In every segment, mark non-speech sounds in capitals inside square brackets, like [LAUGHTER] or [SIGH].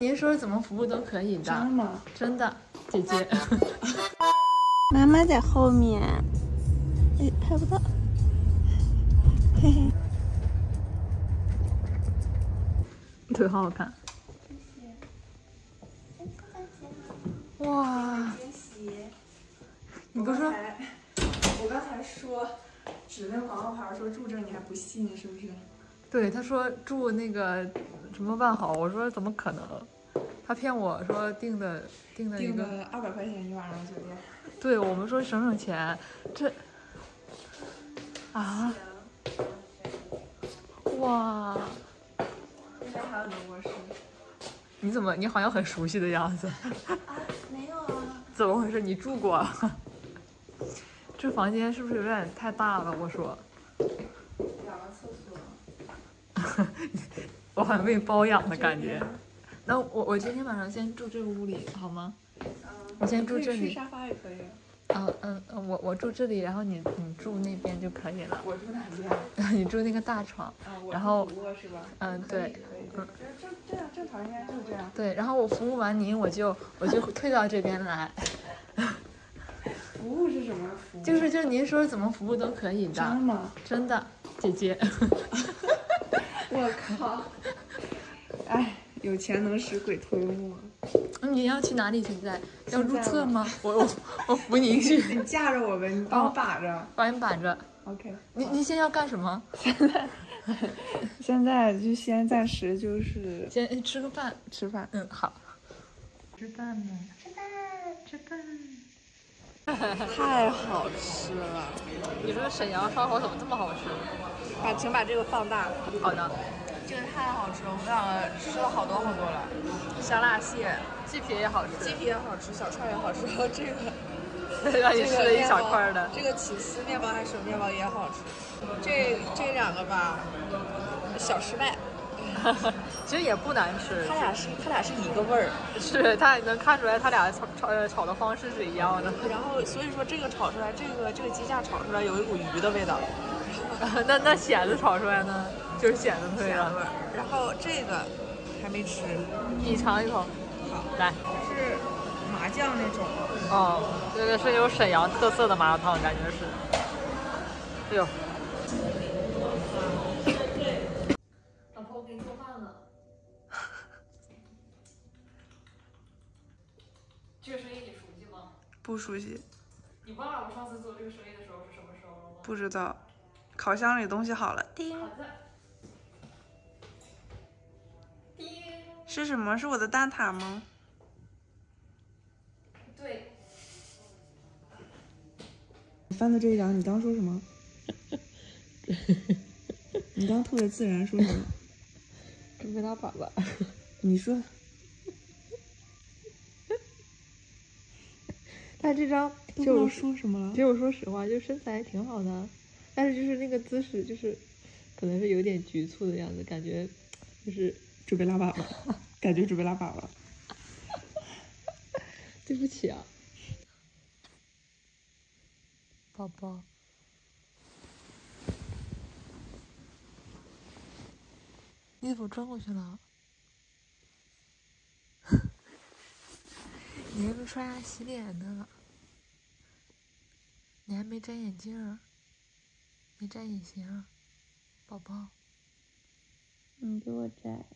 您说怎么服务都可以的，真的吗？真的，姐姐。[LAUGHS] 妈妈在后面，哎，拍不到，嘿嘿。腿好好看。哇！你不是说？我刚才说指那广告牌说住这，你还不信是不是？对，他说住那个什么万豪，我说怎么可能？他骗我说订的订的一个二百块钱一晚上酒店。对我们说省省钱，这啊？哇！那边还有个卧室。你怎么？你好像很熟悉的样子。啊，没有啊。怎么回事？你住过？[LAUGHS] 这房间是不是有点太大了？我说。两个厕所。我好像被包养的感觉。那我我今天晚上先住这个屋里好吗？嗯。我先住这里。睡沙发也可以。啊嗯嗯，我我住这里，然后你你住那边就可以了。我住哪边？[LAUGHS] 你住那个大床。然后。是吧？嗯，对。嗯。正这样正常应该就是这样。对，然后我服务完您，我就我就退到这边来。[LAUGHS] 服务是什么服务？就是就是您说怎么服务都可以的。真的吗？真的，姐姐。[LAUGHS] [LAUGHS] 我靠！哎，有钱能使鬼推磨。你要去哪里？现在要入册吗？我我我扶你去。[LAUGHS] 你架着我呗，你帮我把着。帮你把着。OK。你你先要干什么？现在 [LAUGHS] 现在就先暂时就是先吃个饭，吃饭。嗯，好。吃饭呢？吃饭，吃饭。[LAUGHS] 太好吃了！你说沈阳烧烤怎么这么好吃？把，请把这个放大。好的。这个太好吃了，我们两个吃了好多好多了。香辣蟹，鸡皮也好吃，鸡皮也好吃，小串也好吃。然后这个，[LAUGHS] 让你吃了一小块的。这个起司面包还是什么面包也好吃。这这两个吧，小失败。[LAUGHS] 其实也不难吃。它俩是它俩是一个味儿，是它能看出来，它俩炒炒炒的方式是一样的。然后所以说这个炒出来，这个这个鸡架炒出来有一股鱼的味道。[LAUGHS] 那那蚬子炒出来呢？就是蚬子的味儿，然后这个还没吃，你尝一口。好，来，是麻酱那种。哦，这个是有沈阳特色的麻辣烫，感觉是。哎呦，老婆，我给你做饭了。这个声音你熟悉吗？不熟悉。你忘了我上次做这个生意的时候是什么时候了吗？不知道。烤箱里东西好了。叮。是什么？是我的蛋挞吗？对。翻的这一张，你刚说什么？[LAUGHS] 你刚特别自然说什么？[LAUGHS] 准备拉粑粑。[LAUGHS] 你说。但这张就说什么了？其实我说实话，就身材挺好的，但是就是那个姿势，就是可能是有点局促的样子，感觉就是。准备拉粑粑，[LAUGHS] 感觉准备拉粑粑。[LAUGHS] 对不起啊，宝宝。衣服转过去了。你还没刷牙洗脸呢，你还没摘眼镜，没摘隐形，宝宝。你给我摘。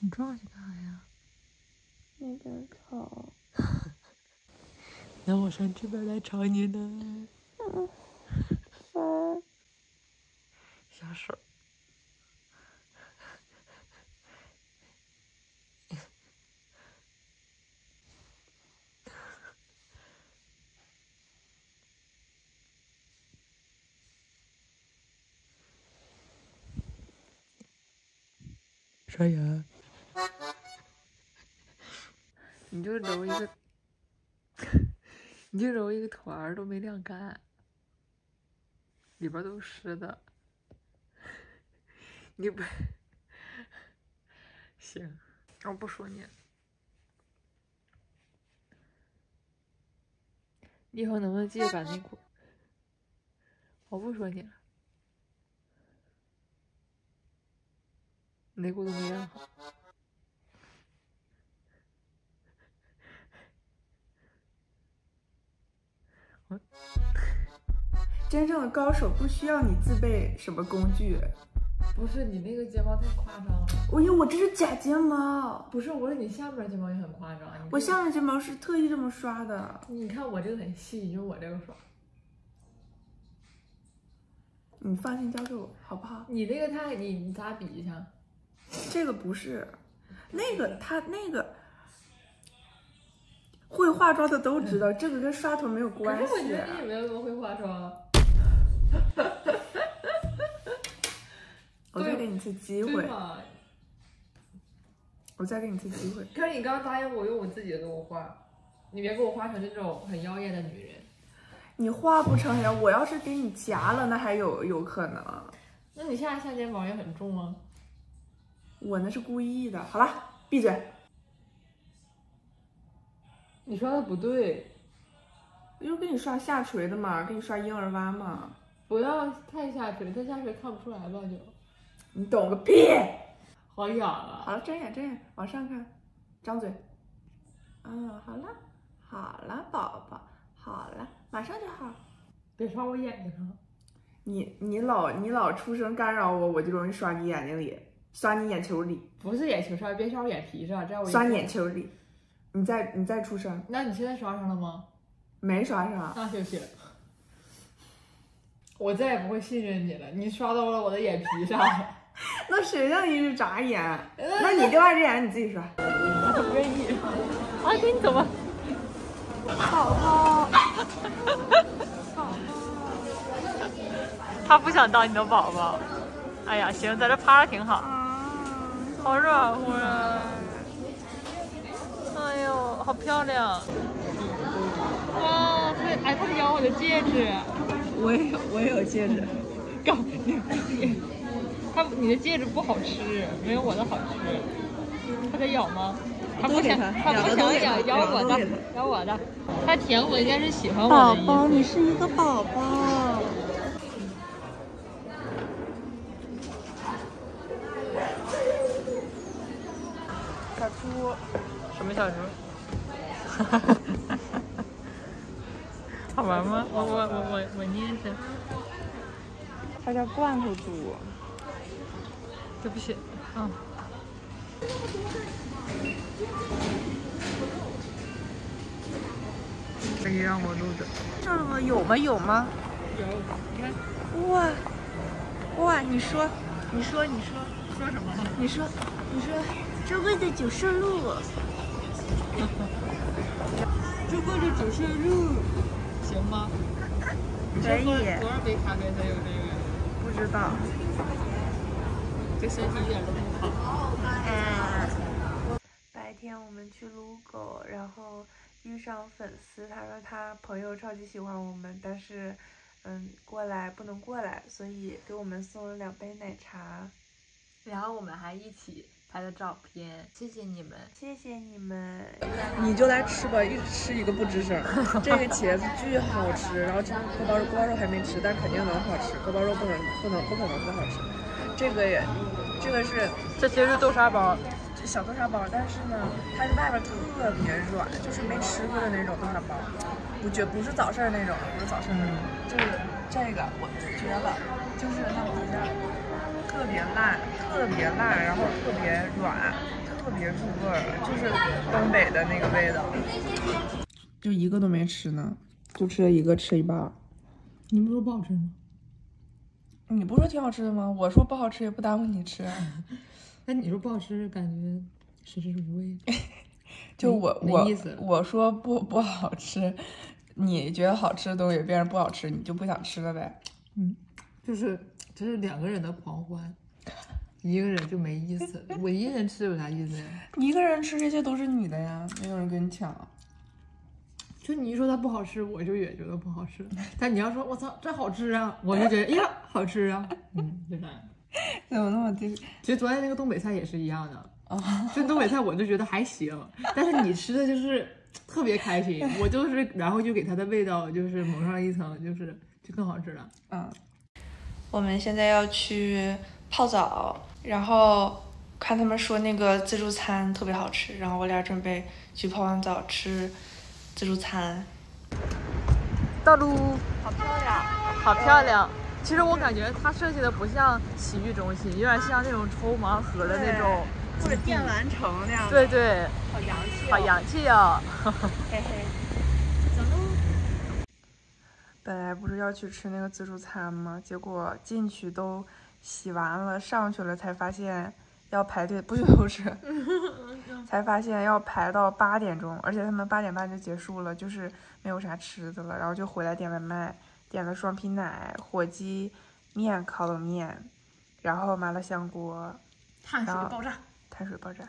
你撞上去干啥呀？那边吵。[LAUGHS] 那我上这边来吵你呢。烦。小手。刷牙。你就揉一个，[LAUGHS] 你就揉一个团儿都没晾干，里边都是湿的。你不 [LAUGHS] 行，我不说你。你以后能不能记得把内裤？我不说你了，内裤样？真正的高手不需要你自备什么工具。不是你那个睫毛太夸张了。我因为我这是假睫毛。不是，我说你下边睫毛也很夸张。我下边睫毛是特意这么刷的。你看我这个很细，就我这个刷。你放心，交给我好不好？你那个太……你你咋比一下？这个不是，那个他那个会化妆的都知道，这个跟刷头没有关系。可是我觉得你也没有那么会化妆。[LAUGHS] 我再给你一次机会。我再给你一次机会。可是你刚刚答应我用我自己的给我画，你别给我画成那种很妖艳的女人。你画不成呀！我要是给你夹了，那还有有可能。那你现在下睫毛也很重吗？我那是故意的。好了，闭嘴。你刷的不对，又给你刷下垂的嘛，给你刷婴儿弯嘛。不要太下垂，太下垂看不出来吧？就你懂个屁！好痒啊！好了，睁眼睁眼，往上看，张嘴。嗯，好了，好了，宝宝，好了。马上就好，别刷我眼睛上。你你老你老出声干扰我，我就容易刷你眼睛里，刷你眼球里。不是眼球上，别刷我眼皮上，这样我。刷眼球里，你再你再出声。那你现在刷上了吗？没刷上。那就行。我再也不会信任你了，你刷到了我的眼皮上。[LAUGHS] 那谁让你是眨眼？那你另外只眼你自己刷。我不愿意。啊，给你走吧。宝宝，宝宝，[LAUGHS] 他不想当你的宝宝。哎呀，行，在这趴着挺好。好软乎啊！哎呦，好漂亮！哇，他哎，他咬我的戒指。我也有，我也有戒指。告诉你，他你的戒指不好吃，没有我的好吃。他在咬吗？他不想，他不想咬，咬我的，咬我的。他舔我应该是喜欢我的宝宝，你是一个宝宝。什么小猪？[LAUGHS] 好玩吗？我我我我我捏一下。它叫罐头猪。对不起，嗯。可以让我录的。这吗？有吗？有吗？有，你看。哇哇！你说，你说，你说，说什么？你说，你说，珍贵的九色鹿。珍贵的九色鹿，行吗？可以。多少杯咖啡才有这个？不知道。对身体一点都不好。嗯。白天我们去撸狗，然后。遇上粉丝，他说他朋友超级喜欢我们，但是，嗯，过来不能过来，所以给我们送了两杯奶茶，然后我们还一起拍的照片，谢谢你们，谢谢你们。你就来吃吧，一直吃一个不吱声。这个茄子巨好吃，然后这锅包肉，锅包肉还没吃，但肯定能好吃，锅包肉不能不能不可能不好吃。这个也，这个是，这其实是豆沙包。小豆沙包，但是呢，它是外边特别软，就是没吃过的那种豆沙包，不绝不是早市那种，不是早市那种，就是这个我绝了，就是那底下特别烂，特别烂，然后特别软，特别入味儿，就是东北的那个味道。就一个都没吃呢，就吃了一个，吃一半。你不说不好吃吗？你不说挺好吃的吗？我说不好吃也不耽误你吃。[LAUGHS] 那你说不好吃，感觉食之无味。[LAUGHS] 就我我我说不不好吃，你觉得好吃的东西变成不好吃，你就不想吃了呗？嗯，就是这是两个人的狂欢，一个人就没意思。我一个人吃有啥意思呀？一个人吃这些都是你的呀，没有人跟你抢。就你一说它不好吃，我就也觉得不好吃。但你要说我操这好吃啊，我就觉得呀好吃啊。[LAUGHS] 嗯，对吧？[LAUGHS] 怎么那么低？其实昨天那个东北菜也是一样的啊，就东北菜我就觉得还行，但是你吃的就是特别开心，我就是然后就给它的味道就是蒙上一层，就是就更好吃了。嗯，我们现在要去泡澡，然后看他们说那个自助餐特别好吃，然后我俩准备去泡完澡吃自助餐。到喽，好漂亮。好漂亮。其实我感觉它设计的不像洗浴中心，有点像那种抽盲盒的那种，或者电玩城那样。对对，好洋气，好洋气啊！嘿嘿。本来不是要去吃那个自助餐吗？结果进去都洗完了，上去了才发现要排队，不许偷吃，[LAUGHS] 才发现要排到八点钟，而且他们八点半就结束了，就是没有啥吃的了，然后就回来点外卖。点了双皮奶、火鸡面、烤冷面，然后麻辣香锅，碳水爆炸，碳水爆炸，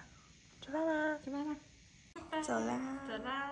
吃饭啦，吃饭啦，走啦，走啦。